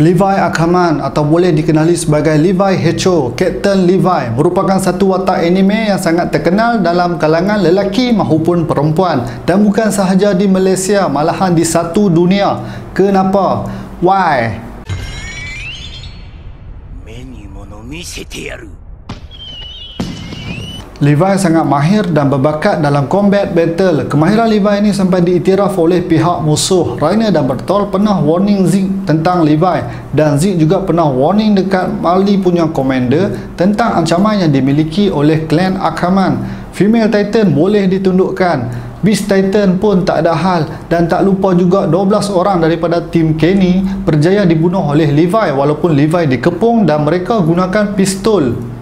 Levi Ackerman atau boleh dikenali sebagai Levi Hecho, Captain Levi merupakan satu watak anime yang sangat terkenal dalam kalangan lelaki maupun perempuan dan bukan sahaja di Malaysia malahan di satu dunia. Kenapa? Why? 目に物見せてやる Levi sangat mahir dan berbakat dalam combat battle. Kemahiran Levi ini sampai diiktiraf oleh pihak musuh. Rainer dan Bertol pernah warning Zeke tentang Levi dan Zeke juga pernah warning dekat Marley punya commander tentang ancaman yang dimiliki oleh clan Ackerman. Female Titan boleh ditundukkan. Beast Titan pun tak ada hal dan tak lupa juga 12 orang daripada tim Kenny berjaya dibunuh oleh Levi walaupun Levi dikepung dan mereka gunakan pistol.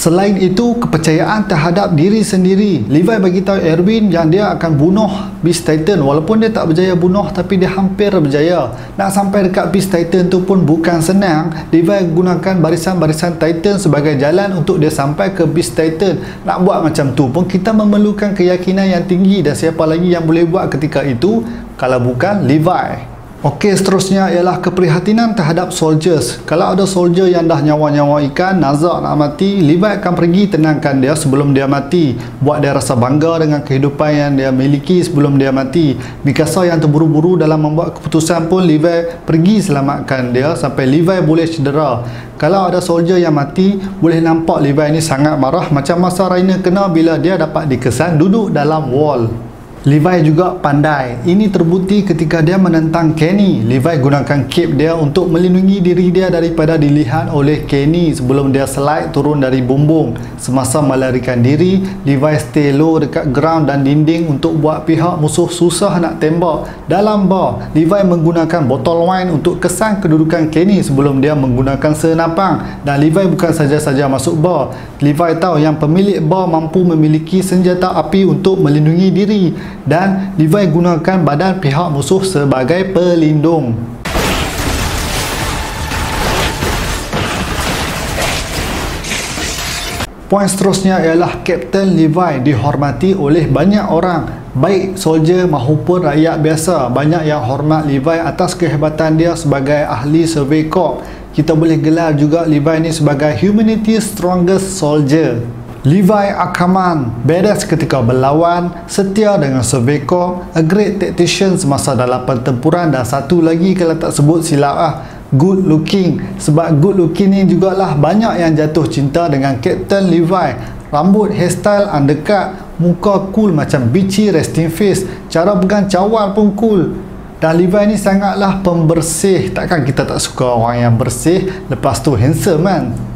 Selain itu, kepercayaan terhadap diri sendiri. Levi beritahu Erwin yang dia akan bunuh Beast Titan walaupun dia tak berjaya bunuh tapi dia hampir berjaya. Nak sampai dekat Beast Titan tu pun bukan senang. Levi gunakan barisan-barisan Titan sebagai jalan untuk dia sampai ke Beast Titan. Nak buat macam tu pun kita memerlukan keyakinan yang tinggi dan siapa lagi yang boleh buat ketika itu kalau bukan Levi. Okey, seterusnya ialah keprihatinan terhadap soldiers. Kalau ada soldier yang dah nyawa-nyawa ikan, nazak nak mati, Levi akan pergi tenangkan dia sebelum dia mati. Buat dia rasa bangga dengan kehidupan yang dia miliki sebelum dia mati. Mikasa yang terburu-buru dalam membuat keputusan pun Levi pergi selamatkan dia sampai Levi boleh cedera. Kalau ada soldier yang mati, boleh nampak Levi ni sangat marah macam masa Rainer kena bila dia dapat dikesan duduk dalam wall. Levi juga pandai. Ini terbukti ketika dia menentang Kenny. Levi gunakan cape dia untuk melindungi diri dia daripada dilihat oleh Kenny sebelum dia slide turun dari bumbung. Semasa melarikan diri, Levi stay low dekat ground dan dinding untuk buat pihak musuh susah nak tembak. Dalam bar, Levi menggunakan botol wine untuk kesan kedudukan Kenny sebelum dia menggunakan senapang. Dan Levi bukan saja-saja masuk bar. Levi tahu yang pemilik bar mampu memiliki senjata api untuk melindungi diri dan Levi gunakan badan pihak musuh sebagai pelindung. Poin seterusnya ialah Captain Levi dihormati oleh banyak orang baik soldier maupun rakyat biasa. Banyak yang hormat Levi atas kehebatan dia sebagai ahli survey corps. Kita boleh gelar juga Levi ini sebagai humanity strongest soldier Levi Ackerman badass ketika berlawan, setia dengan Corps, a great tactician semasa dalam pertempuran dan satu lagi kalau tak sebut silap ah, good looking. Sebab good looking ni jugalah banyak yang jatuh cinta dengan Captain Levi. Rambut, hairstyle, undercut, muka cool macam bitchy resting face, cara pegang cawal pun cool. Dan Levi ni sangatlah pembersih. Takkan kita tak suka orang yang bersih, lepas tu handsome kan?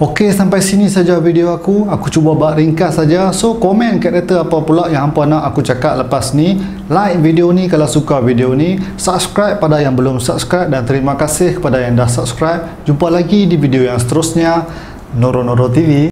Okey sampai sini saja video aku. Aku cuba buat ringkas saja. So komen kat kata apa pula yang hampa nak aku cakap lepas ni. Like video ni kalau suka video ni. Subscribe pada yang belum subscribe dan terima kasih kepada yang dah subscribe. Jumpa lagi di video yang seterusnya. Noro Noro TV.